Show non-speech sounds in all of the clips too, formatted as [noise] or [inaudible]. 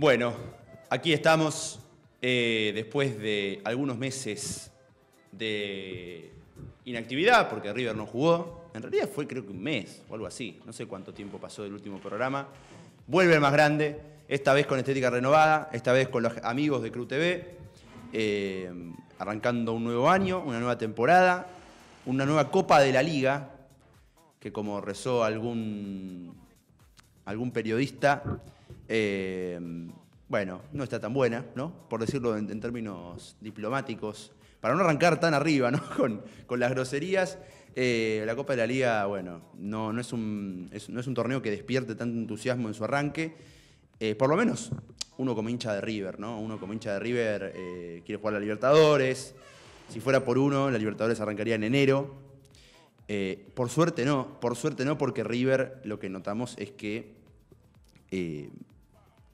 Bueno, aquí estamos eh, después de algunos meses de inactividad, porque River no jugó. En realidad fue creo que un mes o algo así. No sé cuánto tiempo pasó del último programa. Vuelve el más grande, esta vez con estética renovada, esta vez con los amigos de Cru TV, eh, arrancando un nuevo año, una nueva temporada, una nueva Copa de la Liga, que como rezó algún, algún periodista, eh, bueno, no está tan buena, ¿no? Por decirlo en, términos diplomáticos. Para no arrancar tan arriba, ¿no? [laughs] Con, las groserías. Eh, la Copa de la Liga, bueno, no, no, es un, no es un torneo que despierte tanto entusiasmo en su arranque. Eh, por lo menos uno como hincha de River, ¿no? Uno como hincha de River quiere jugar a la Libertadores. Si fuera por uno, la Libertadores arrancaría en enero. por suerte no, por suerte no, porque River lo que notamos es que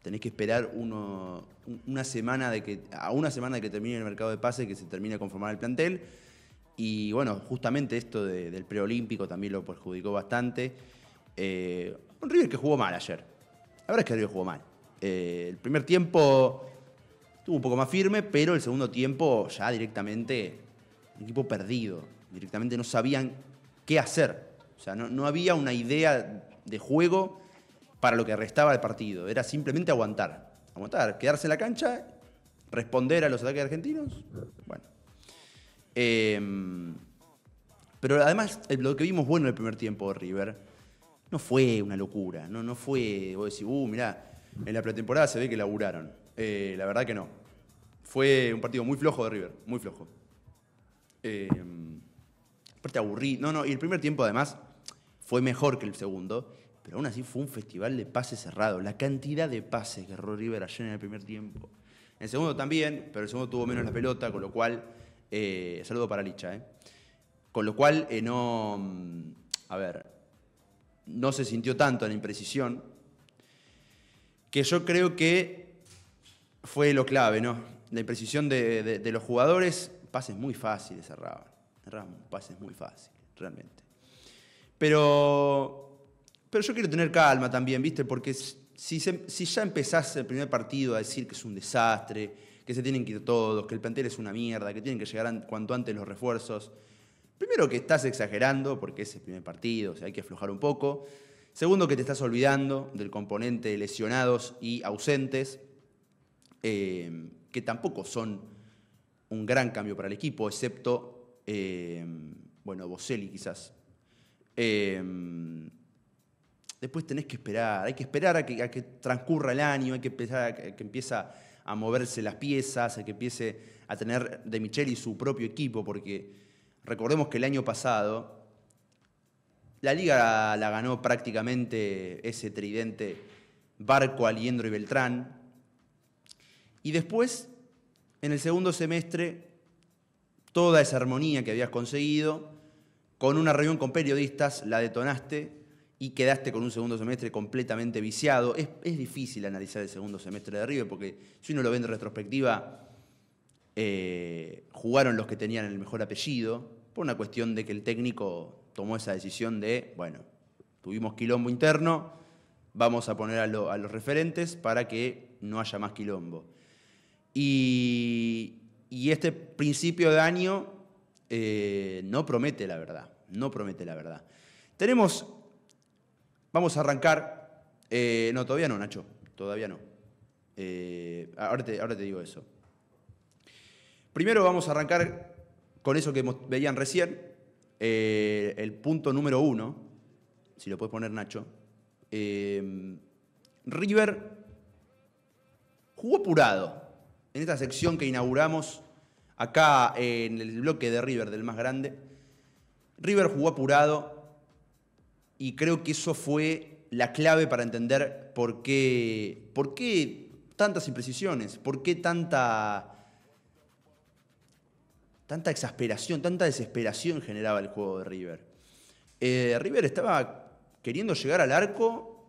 tenés que esperar una semana de que, a una semana de que termine el mercado de pases, que se termine de conformar el plantel. Y bueno, justamente esto del preolímpico también lo perjudicó bastante. Eh, un River que jugó mal ayer. La verdad es que River jugó mal. Eh, el primer tiempo estuvo un poco más firme, pero el segundo tiempo ya directamente un equipo perdido. Directamente no sabían qué hacer. O sea, no, no había una idea de juego para lo que restaba del partido. Era simplemente aguantar. Aguantar, quedarse en la cancha, responder a los ataques argentinos. Bueno. Em, pero además, lo que vimos bueno en el primer tiempo de River no fue una locura. No, no fue, vos decís, uh, mirá, en la pretemporada se ve que laburaron. Eh, la verdad que no. Fue un partido muy flojo de River, muy flojo. Eh, aparte aburrido. No, no, y el primer tiempo además fue mejor que el segundo. Pero aún así fue un festival de pases cerrado. La cantidad de pases que erró River ayer en el primer tiempo. En el segundo también, pero el segundo tuvo menos la pelota, con lo cual. Eh, saludo para Licha, ¿eh? Con lo cual, eh, no. Mm, a ver. No se sintió tanto la imprecisión. Que yo creo que fue lo clave, ¿no? La imprecisión de, los jugadores, pases muy fáciles cerraban. Cerraban pases muy fáciles, realmente. Pero pero yo quiero tener calma también, ¿viste? Porque si, ya empezás el primer partido a decir que es un desastre, que se tienen que ir todos, que el plantel es una mierda, que tienen que llegar cuanto antes los refuerzos, primero que estás exagerando, porque es el primer partido, o sea, hay que aflojar un poco. Segundo, que te estás olvidando del componente de lesionados y ausentes, eh, que tampoco son un gran cambio para el equipo, excepto, eh, bueno, Boselli quizás. Eh, después tenés que esperar, hay que esperar a que, transcurra el año, hay que esperar a que, empiece a moverse las piezas, a que empiece a tener De Micheli su propio equipo, porque recordemos que el año pasado la liga la ganó prácticamente ese tridente Barco, Aliendro y Beltrán, y después, en el segundo semestre, toda esa armonía que habías conseguido, con una reunión con periodistas, la detonaste y quedaste con un segundo semestre completamente viciado. Es, difícil analizar el segundo semestre de River porque si uno lo ve en retrospectiva, eh, jugaron los que tenían el mejor apellido, por una cuestión de que el técnico tomó esa decisión de, bueno, tuvimos quilombo interno, vamos a poner a, los referentes para que no haya más quilombo. Y, este principio de año eh, no promete la verdad, no promete la verdad. Tenemos Vamos a arrancar. Eh, no, todavía no, Nacho. Todavía no. Eh, ahora, te, ahora te digo eso. Primero vamos a arrancar con eso que veían recién. Eh, el punto número uno, si lo puedes poner Nacho. River jugó apurado en esta sección que inauguramos acá en el bloque de River del más grande. River jugó apurado y creo que eso fue la clave para entender por qué, por qué tantas imprecisiones, por qué tanta, tanta exasperación, tanta desesperación generaba el juego de River. Eh, River estaba queriendo llegar al arco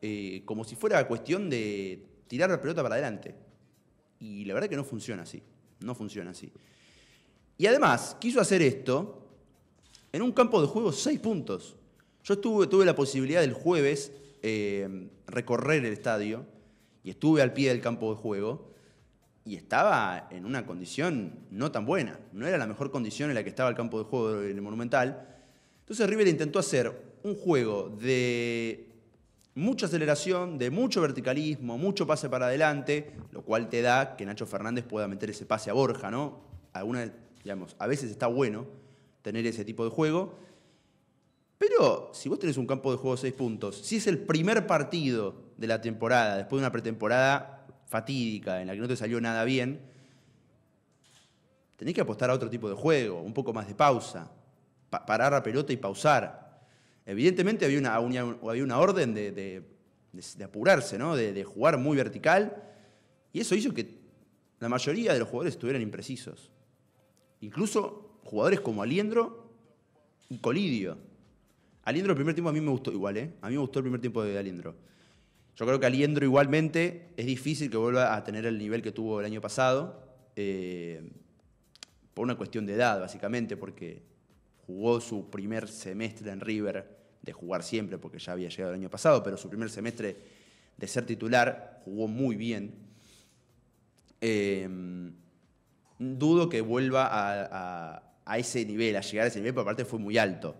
eh, como si fuera cuestión de tirar la pelota para adelante. Y la verdad que no funciona así, no funciona así. Y además quiso hacer esto en un campo de juego seis puntos. Yo tuve, la posibilidad del jueves eh, recorrer el estadio y estuve al pie del campo de juego y estaba en una condición no tan buena. No era la mejor condición en la que estaba el campo de juego en el Monumental. Entonces River intentó hacer un juego de mucha aceleración, de mucho verticalismo, mucho pase para adelante, lo cual te da que Nacho Fernández pueda meter ese pase a Borja, ¿no? Alguna, digamos, a veces está bueno tener ese tipo de juego. Pero si vos tenés un campo de juego de seis puntos, si es el primer partido de la temporada, después de una pretemporada fatídica en la que no te salió nada bien, tenés que apostar a otro tipo de juego, un poco más de pausa, parar la pelota y pausar. Evidentemente había una, había una orden de, apurarse, ¿no? de jugar muy vertical, y eso hizo que la mayoría de los jugadores estuvieran imprecisos. Incluso jugadores como Aliendro y Colidio. Aliendro el primer tiempo a mí me gustó igual, ¿eh? A mí me gustó el primer tiempo de Aliendro. Yo creo que Aliendro igualmente es difícil que vuelva a tener el nivel que tuvo el año pasado, eh, por una cuestión de edad, básicamente, porque jugó su primer semestre en River, de jugar siempre, porque ya había llegado el año pasado, pero su primer semestre de ser titular jugó muy bien. Eh, dudo que vuelva a, ese nivel, a llegar a ese nivel, porque aparte fue muy alto.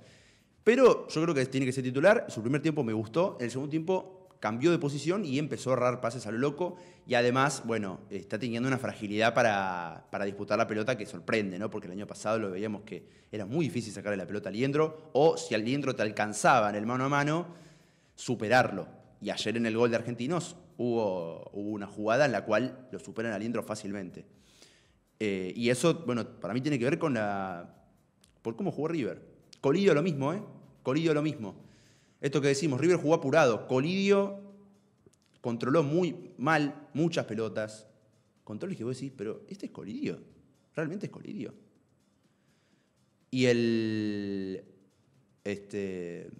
Pero yo creo que tiene que ser titular. Su primer tiempo me gustó. En el segundo tiempo cambió de posición y empezó a ahorrar pases a lo loco. Y además, bueno, está teniendo una fragilidad para, disputar la pelota que sorprende, ¿no? Porque el año pasado lo veíamos que era muy difícil sacarle la pelota a Liendro. O si al Liendro te alcanzaba en el mano a mano, superarlo. Y ayer en el gol de Argentinos hubo, hubo una jugada en la cual lo superan a Liendro fácilmente. Eh, y eso, bueno, para mí tiene que ver con la. por cómo jugó River. Colidio lo mismo, ¿eh? Colidio lo mismo. Esto que decimos, River jugó apurado. Colidio controló muy mal muchas pelotas. Controles que vos decís, pero este es Colidio. Realmente es Colidio. Y el. Este.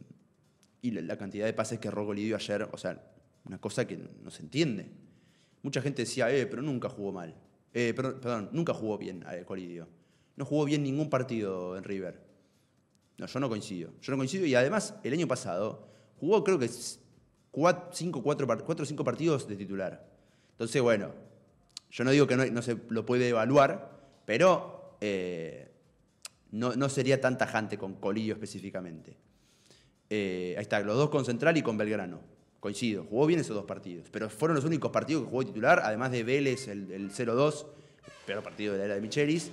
Y la cantidad de pases que erró Colidio ayer, o sea, una cosa que no se entiende. Mucha gente decía, eh, pero nunca jugó mal. Eh, perdón, nunca jugó bien a Colidio. No jugó bien ningún partido en River. No, yo no coincido. Yo no coincido y además el año pasado jugó creo que 4 cinco, cuatro, o cinco partidos de titular. Entonces, bueno, yo no digo que no, se lo puede evaluar, pero eh, no, sería tan tajante con Colidio específicamente. Eh, ahí está, los dos con Central y con Belgrano. Coincido, jugó bien esos dos partidos, pero fueron los únicos partidos que jugó titular, además de Vélez, el, 0-2, el peor partido de la era de Michelis,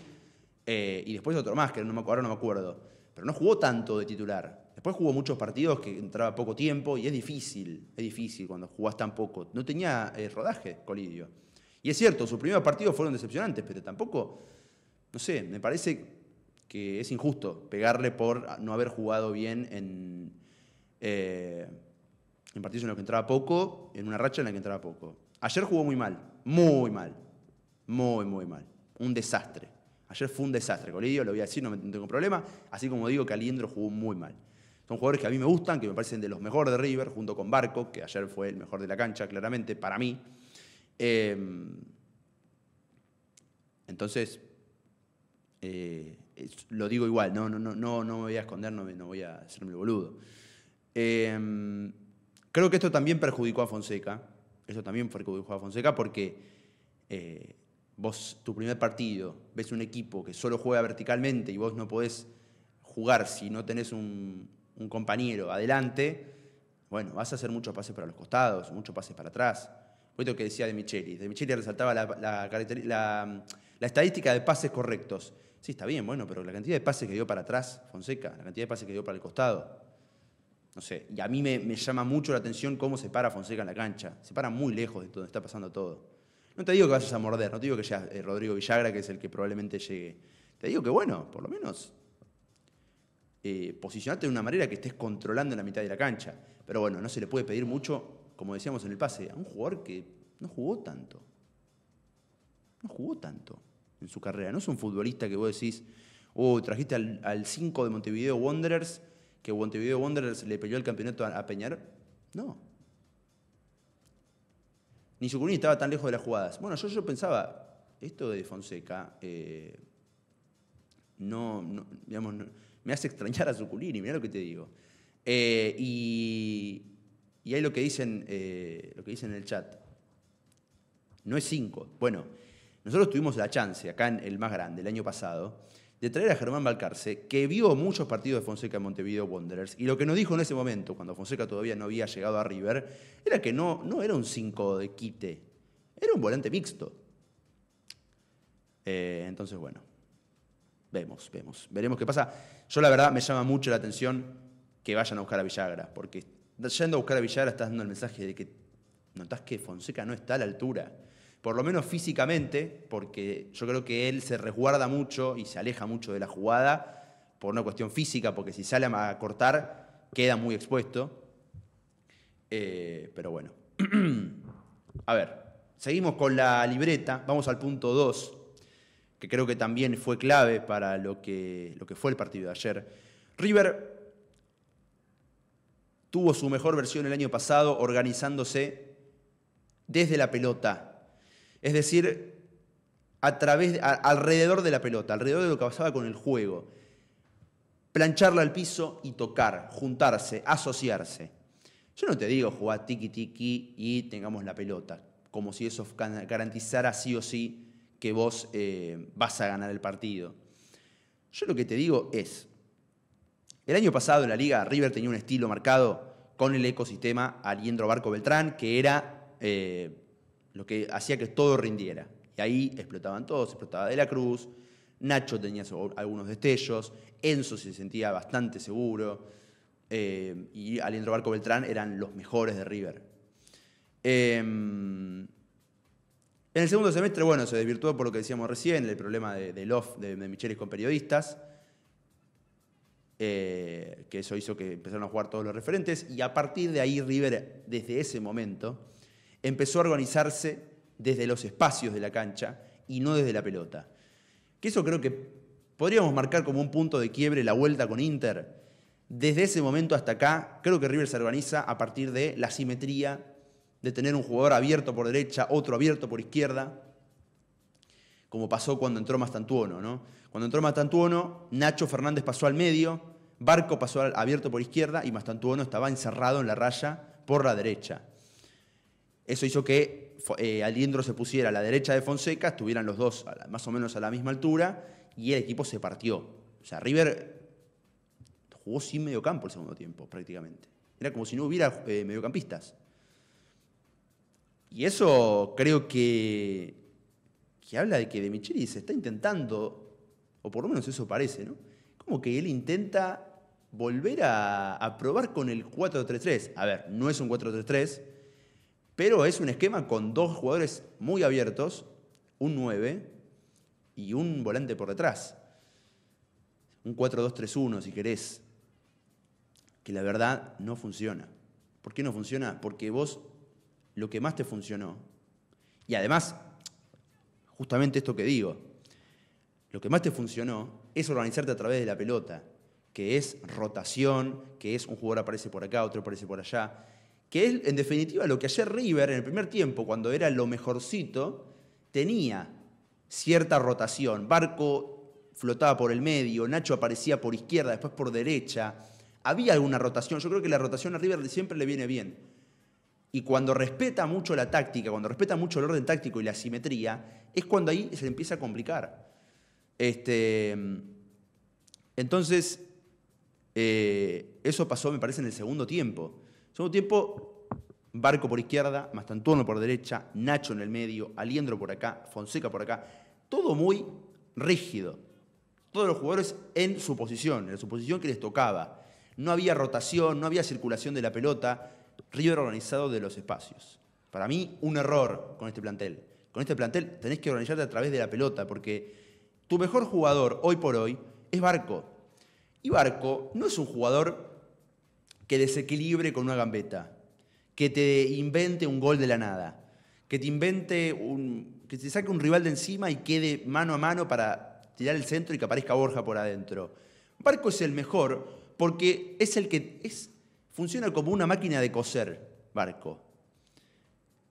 eh, y después otro más, que no me, ahora no me acuerdo. Pero no jugó tanto de titular. Después jugó muchos partidos que entraba poco tiempo y es difícil, es difícil cuando jugás tan poco. No tenía eh, rodaje, Colidio. Y es cierto, sus primeros partidos fueron decepcionantes, pero tampoco, no sé, me parece que es injusto pegarle por no haber jugado bien en... Eh, en partidos en los que entraba poco, en una racha en la que entraba poco. Ayer jugó muy mal, muy mal, muy, muy mal. Un desastre. Ayer fue un desastre. Colidio, lo voy a decir, no, tengo problema. Así como digo que Aliendro jugó muy mal. Son jugadores que a mí me gustan, que me parecen de los mejores de River, junto con Barco, que ayer fue el mejor de la cancha, claramente, para mí. Em, entonces, eh, lo digo igual, no, no, no, no, me voy a esconder, no, voy a hacerme el boludo. Eh, Creo que esto también perjudicó a Fonseca. Esto también perjudicó a Fonseca porque eh, vos, tu primer partido, ves un equipo que solo juega verticalmente y vos no podés jugar si no tenés un, compañero adelante, bueno, vas a hacer muchos pases para los costados, muchos pases para atrás. Lo que decía de Micheli. De Micheli resaltaba la, la, estadística de pases correctos. Sí, está bien, bueno, pero la cantidad de pases que dio para atrás, Fonseca, la cantidad de pases que dio para el costado, no sé, y a mí me, llama mucho la atención cómo se para Fonseca en la cancha. Se para muy lejos de donde está pasando todo. No te digo que vayas a morder, no te digo que sea eh, Rodrigo Villagra, que es el que probablemente llegue. Te digo que, bueno, por lo menos eh, posicionarte de una manera que estés controlando la mitad de la cancha. Pero bueno, no se le puede pedir mucho, como decíamos en el pase, a un jugador que no jugó tanto. No jugó tanto en su carrera. No es un futbolista que vos decís, oh, trajiste al 5 de Montevideo Wanderers que Montevideo Wanderers le peleó el campeonato a Peñarol. No. Ni Sucurini estaba tan lejos de las jugadas. Bueno, yo, yo pensaba, esto de Fonseca eh, no, digamos, me hace extrañar a Suculini, mira lo que te digo. Eh, y, y hay lo que dicen, eh, lo que dicen en el chat. no es 5. Bueno, nosotros tuvimos la chance, acá en el más grande, el año pasado, de traer a Germán Balcarce, que vio muchos partidos de Fonseca en Montevideo Wanderers, y lo que nos dijo en ese momento, cuando Fonseca todavía no había llegado a River, era que no, no era un 5 de quite, era un volante mixto. Eh, entonces, bueno, vemos, vemos, veremos qué pasa. Yo la verdad me llama mucho la atención que vayan a buscar a Villagra, porque yendo a buscar a Villagra estás dando el mensaje de que notas que Fonseca no está a la altura por lo menos físicamente, porque yo creo que él se resguarda mucho y se aleja mucho de la jugada por una cuestión física, porque si sale a cortar queda muy expuesto. Eh, pero bueno. [clears throat] a ver, seguimos con la libreta, vamos al punto 2, que creo que también fue clave para lo que, lo que fue el partido de ayer. River tuvo su mejor versión el año pasado organizándose desde la pelota, es decir, a través, alrededor de la pelota, alrededor de lo que pasaba con el juego. Plancharla al piso y tocar, juntarse, asociarse. Yo no te digo jugar tiki tiki y tengamos la pelota, como si eso garantizara sí o sí que vos eh, vas a ganar el partido. Yo lo que te digo es, el año pasado en la liga River tenía un estilo marcado con el ecosistema Aliendro Barco Beltrán, que era eh, lo que hacía que todo rindiera. Y ahí explotaban todos, explotaba De la Cruz, Nacho tenía algunos destellos, Enzo se sentía bastante seguro, eh, y Aliendro Barco Beltrán eran los mejores de River. Em, en el segundo semestre, bueno, se desvirtuó por lo que decíamos recién, el problema de, de Love, de, de Michelis con periodistas, eh, que eso hizo que empezaron a jugar todos los referentes, y a partir de ahí River, desde ese momento, empezó a organizarse desde los espacios de la cancha y no desde la pelota. Que eso creo que podríamos marcar como un punto de quiebre la vuelta con Inter. Desde ese momento hasta acá, creo que River se organiza a partir de la simetría, de tener un jugador abierto por derecha, otro abierto por izquierda, como pasó cuando entró Mastantuono. ¿no? Cuando entró Mastantuono, Nacho Fernández pasó al medio, Barco pasó abierto por izquierda y Mastantuono estaba encerrado en la raya por la derecha. Eso hizo que eh, se pusiera a la derecha de Fonseca, estuvieran los dos más o menos a la misma altura y el equipo se partió. O sea, River jugó sin mediocampo el segundo tiempo, prácticamente. Era como si no hubiera eh, mediocampistas. Y eso creo que, que habla de que De Micheli se está intentando, o por lo menos eso parece, ¿no? Como que él intenta volver a probar con el 4-3-3. A ver, no es un 4-3-3, pero es un esquema con dos jugadores muy abiertos, un 9 y un volante por detrás. Un 4-2-3-1 si querés. Que la verdad no funciona. ¿Por qué no funciona? Porque vos lo que más te funcionó, y además, justamente esto que digo, lo que más te funcionó es organizarte a través de la pelota, que es rotación, que es un jugador aparece por acá, otro aparece por allá, que es en definitiva lo que ayer River en el primer tiempo, cuando era lo mejorcito, tenía cierta rotación. Barco flotaba por el medio, Nacho aparecía por izquierda, después por derecha. Había alguna rotación. Yo creo que la rotación a River siempre le viene bien. Y cuando respeta mucho la táctica, cuando respeta mucho el orden táctico y la simetría, es cuando ahí se empieza a complicar. Este, entonces, eh, eso pasó, me parece, en el segundo tiempo. Segundo tiempo, Barco por izquierda, Mastantuono por derecha, Nacho en el medio, Aliendro por acá, Fonseca por acá. Todo muy rígido. Todos los jugadores en su posición, en su posición que les tocaba. No había rotación, no había circulación de la pelota. River organizado de los espacios. Para mí, un error con este plantel. Con este plantel tenés que organizarte a través de la pelota, porque tu mejor jugador hoy por hoy es Barco. Y Barco no es un jugador que desequilibre con una gambeta, que te invente un gol de la nada, que te invente un. que te saque un rival de encima y quede mano a mano para tirar el centro y que aparezca Borja por adentro. Barco es el mejor porque es el que es, funciona como una máquina de coser, Barco.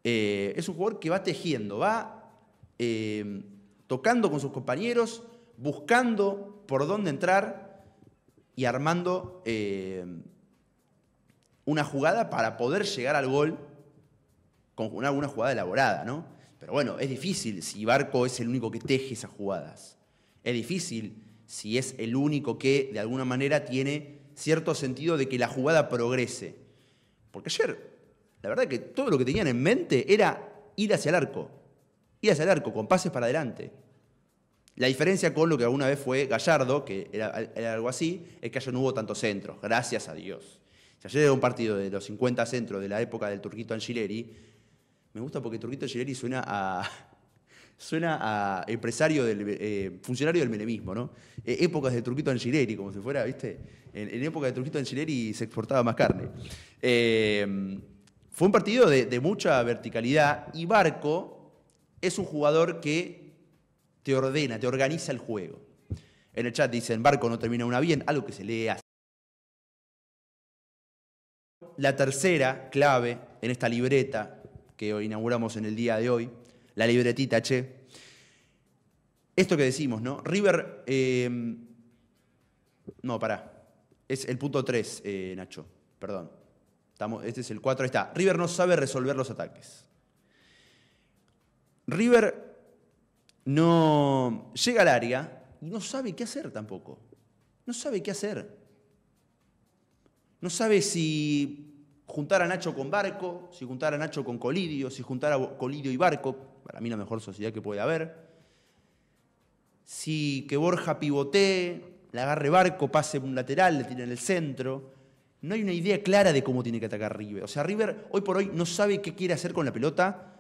Eh, es un jugador que va tejiendo, va eh, tocando con sus compañeros, buscando por dónde entrar y armando eh, una jugada para poder llegar al gol con una, jugada elaborada, ¿no? Pero bueno, es difícil si Barco es el único que teje esas jugadas. Es difícil si es el único que de alguna manera tiene cierto sentido de que la jugada progrese. Porque ayer, la verdad que todo lo que tenían en mente era ir hacia el arco. Ir hacia el arco, con pases para adelante. La diferencia con lo que alguna vez fue Gallardo, que era, algo así, es que ayer no hubo tantos centros, gracias a Dios. Si ayer era un partido de los 50 centros de la época del Turquito Angileri, me gusta porque Turquito Angileri [laughs] suena a, empresario, del, eh, funcionario del menemismo, ¿no? Eh, épocas de Turquito Angileri, como si fuera, ¿viste? En, época de Turquito Angileri se exportaba más carne. Eh, fue un partido de, mucha verticalidad y Barco es un jugador que te ordena, te organiza el juego. En el chat dicen, Barco no termina una bien, algo que se lee así. La tercera clave en esta libreta que inauguramos en el día de hoy la libretita, che. Esto que decimos, ¿no? River. Eh, no, pará. Es el punto 3, eh, Nacho. Perdón. Estamos, este es el 4. Ahí está. River no sabe resolver los ataques. River no llega al área y no sabe qué hacer tampoco. No sabe qué hacer. No sabe si juntar a Nacho con Barco, si juntar a Nacho con Colidio, si juntar a Colidio y Barco para mí la mejor sociedad que puede haber. Si que Borja pivotee, le agarre barco, pase un lateral, le tire en el centro. No hay una idea clara de cómo tiene que atacar River. O sea, River hoy por hoy no sabe qué quiere hacer con la pelota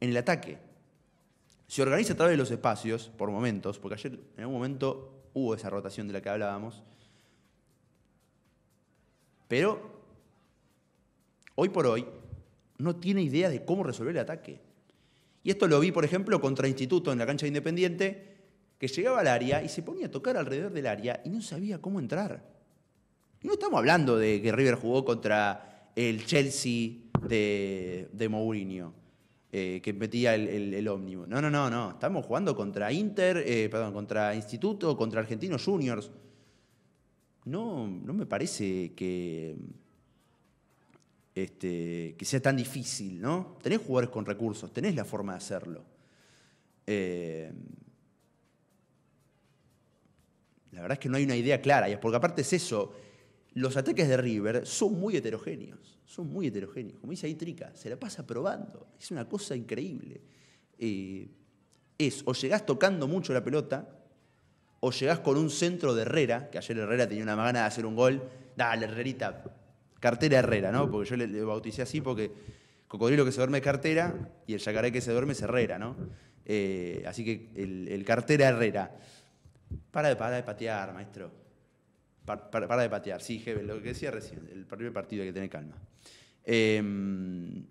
en el ataque. Se organiza a través de los espacios, por momentos, porque ayer en algún momento hubo esa rotación de la que hablábamos. Pero hoy por hoy no tiene idea de cómo resolver el ataque. Y esto lo vi, por ejemplo, contra Instituto en la cancha de Independiente, que llegaba al área y se ponía a tocar alrededor del área y no sabía cómo entrar. No estamos hablando de que River jugó contra el Chelsea de, Mourinho, eh, que metía el, ómnibus. No, no, no, no. Estamos jugando contra Inter, eh, perdón, contra Instituto, contra Argentinos Juniors. No, no me parece que este, que sea tan difícil, ¿no? Tenés jugadores con recursos, tenés la forma de hacerlo. Eh, la verdad es que no hay una idea clara, porque aparte es eso, los ataques de River son muy heterogéneos, son muy heterogéneos. Como dice ahí Trica, se la pasa probando, es una cosa increíble. Eh, es, o llegás tocando mucho la pelota, o llegás con un centro de Herrera, que ayer Herrera tenía una gana de hacer un gol, dale Herrerita, cartera Herrera, ¿no? Porque yo le, bauticé así porque cocodrilo que se duerme es cartera y el yacaré que se duerme es Herrera, ¿no? Eh, así que el, cartera Herrera. Para de, para de patear, maestro. Para, de patear, sí, Hebel, lo que decía recién, el primer partido hay que tener calma. Em,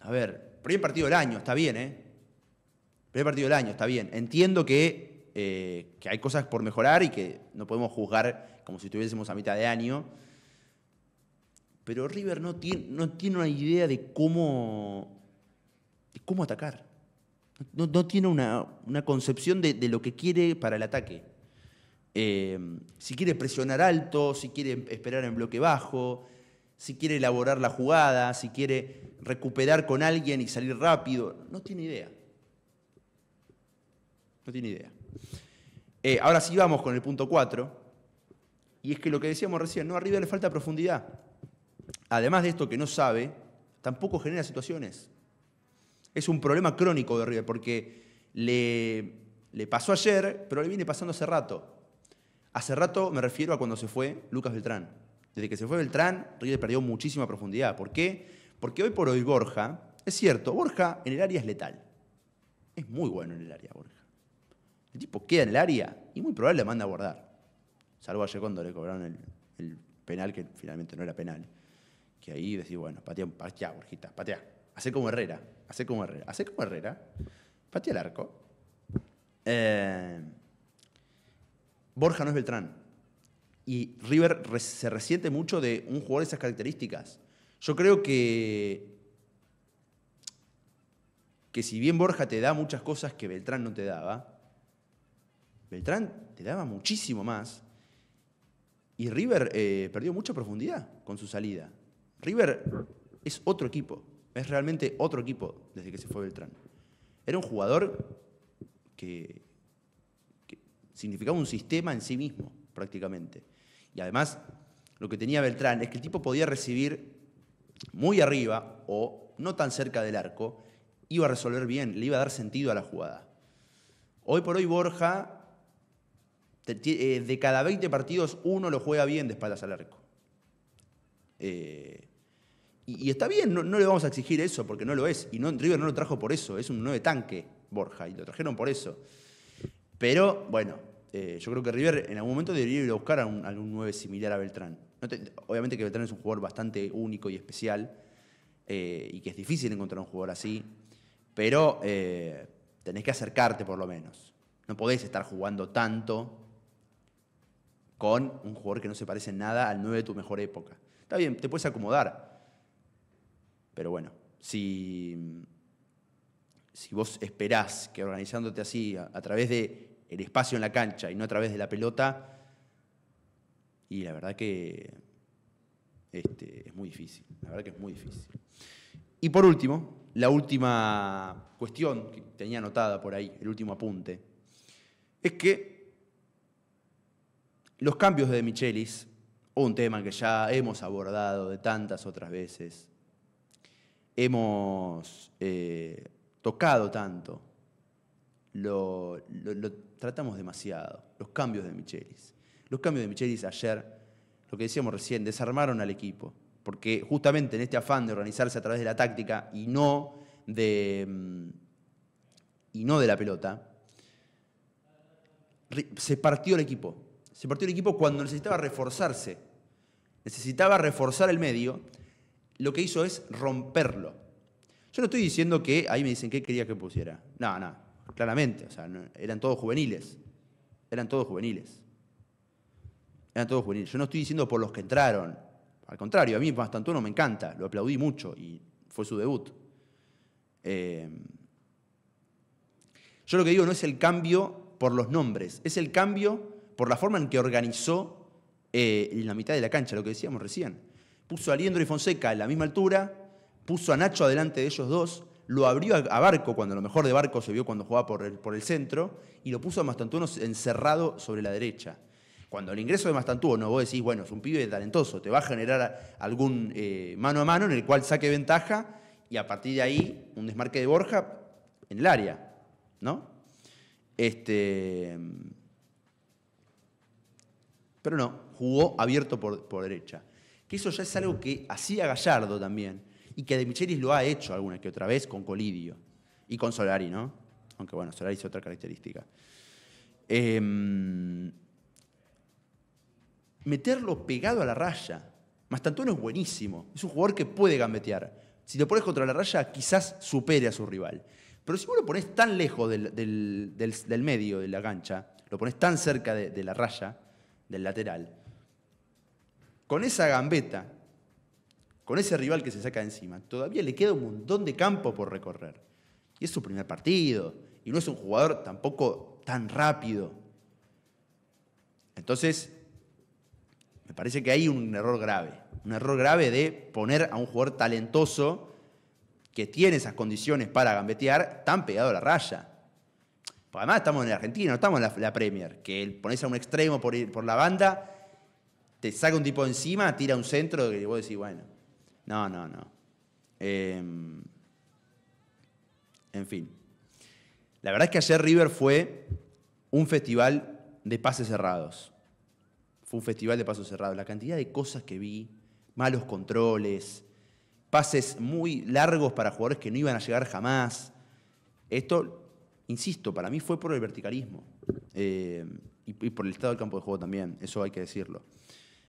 a ver, primer partido del año, está bien, ¿eh? Primer partido del año, está bien. Entiendo que, eh, que hay cosas por mejorar y que no podemos juzgar como si estuviésemos a mitad de año. Pero River no tiene, no tiene una idea de cómo, cómo atacar. No, tiene una, concepción de, lo que quiere para el ataque. Eh, si quiere presionar alto, si quiere esperar en bloque bajo, si quiere elaborar la jugada, si quiere recuperar con alguien y salir rápido. No tiene idea. No tiene idea. Eh, ahora sí vamos con el punto 4. Y es que lo que decíamos recién, ¿no? Arriba le falta profundidad. Además de esto que no sabe, tampoco genera situaciones. Es un problema crónico de River, porque le, le pasó ayer, pero le viene pasando hace rato. Hace rato me refiero a cuando se fue Lucas Beltrán. Desde que se fue Beltrán, River perdió muchísima profundidad. ¿Por qué? Porque hoy por hoy Borja, es cierto, Borja en el área es letal. Es muy bueno en el área, Borja. El tipo queda en el área y muy probable le manda a guardar salvo ayer cuando le cobraron el, penal, que finalmente no era penal. Que ahí decís, bueno, patea, patea, Borjita, patea. Hace como Herrera, hace como Herrera, hace como Herrera, patea el arco. Eh, Borja no es Beltrán. Y River se resiente mucho de un jugador de esas características. Yo creo que, que si bien Borja te da muchas cosas que Beltrán no te daba, Beltrán te daba muchísimo más y River eh, perdió mucha profundidad con su salida. River es otro equipo. Es realmente otro equipo desde que se fue Beltrán. Era un jugador que, que significaba un sistema en sí mismo, prácticamente. Y además, lo que tenía Beltrán es que el tipo podía recibir muy arriba o no tan cerca del arco, iba a resolver bien, le iba a dar sentido a la jugada. Hoy por hoy Borja, de cada 20 partidos, uno lo juega bien de espaldas al arco. Eh, y, está bien, no, le vamos a exigir eso, porque no lo es. Y no, River no lo trajo por eso, es un 9 tanque, Borja, y lo trajeron por eso. Pero, bueno, eh, yo creo que River en algún momento debería ir a buscar a un, algún 9 similar a Beltrán. obviamente que Beltrán es un jugador bastante único y especial, y que es difícil encontrar un jugador así, pero tenés que acercarte por lo menos. No podés estar jugando tanto con un jugador que no se parece nada al 9 de tu mejor época. Está bien, te puedes acomodar. Pero bueno, si, si vos esperás que organizándote así, a, través del el espacio en la cancha y no a través de la pelota, y la verdad que este, es muy difícil. La verdad que es muy difícil. Y por último, la última cuestión que tenía anotada por ahí, el último apunte, es que los cambios de Michelis, un tema que ya hemos abordado de tantas otras veces, hemos eh, tocado tanto, lo, tratamos demasiado, los cambios de Michelis. Los cambios de Michelis ayer, lo que decíamos recién, desarmaron al equipo porque justamente en este afán de organizarse a través de la táctica y no de, mm, y no de la pelota, se partió el equipo. Se partió el equipo cuando necesitaba reforzarse. Necesitaba reforzar el medio. Lo que hizo es romperlo. Yo no estoy diciendo que, ahí me dicen, ¿qué quería que pusiera? No, no, claramente. O sea, eran todos juveniles. Eran todos juveniles. Eran todos juveniles. Yo no estoy diciendo por los que entraron. Al contrario, a mí Mastantuono me encanta, lo aplaudí mucho y fue su debut. Eh, yo lo que digo no es el cambio por los nombres, es el cambio por la forma en que organizó eh, la mitad de la cancha, lo que decíamos recién. Puso a Liendro y Fonseca a la misma altura, puso a Nacho adelante de ellos dos, lo abrió a Barco cuando lo mejor de Barco se vio cuando jugaba por el, por el centro, y lo puso a Mastantuono encerrado sobre la derecha. Cuando el ingreso de Mastantuono, vos decís, bueno, es un pibe talentoso, te va a generar algún eh, mano a mano en el cual saque ventaja y a partir de ahí un desmarque de Borja en el área, ¿no? Este, pero no, jugó abierto por, por derecha. Que eso ya es algo que hacía Gallardo también y que De Michelis lo ha hecho alguna que otra vez con Colidio y con Solari, ¿no? Aunque bueno, Solari es otra característica. Eh, meterlo pegado a la raya. Mastantuono es buenísimo, es un jugador que puede gambetear. Si lo pones contra la raya, quizás supere a su rival. Pero si vos lo pones tan lejos del, medio de la cancha, lo pones tan cerca de, la raya, del lateral, con esa gambeta, con ese rival que se saca de encima, todavía le queda un montón de campo por recorrer. Y es su primer partido, y no es un jugador tampoco tan rápido. Entonces, me parece que hay un error grave. Un error grave de poner a un jugador talentoso que tiene esas condiciones para gambetear tan pegado a la raya. Además estamos en Argentina, no estamos en la, Premier, que pones a un extremo por, por la banda, te saca un tipo encima, tira un centro que vos decís, bueno, no, no, no. Em, en fin. La verdad es que ayer River fue un festival de pases cerrados. Fue un festival de pasos cerrados. La cantidad de cosas que vi, malos controles, pases muy largos para jugadores que no iban a llegar jamás. Esto, insisto, para mí fue por el verticalismo eh, y, por el estado del campo de juego también, eso hay que decirlo.